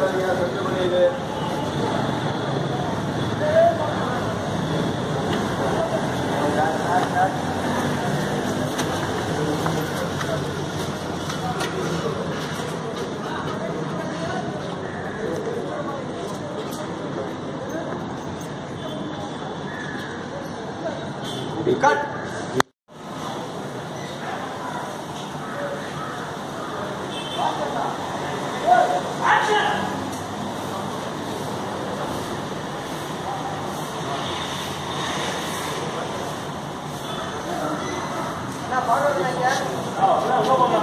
ಕೈಗಾರಿಕೆ ಸಚಿವರೇ ಇದೆ Cut. Ah! 好房子多钱？哦，那我问问吧。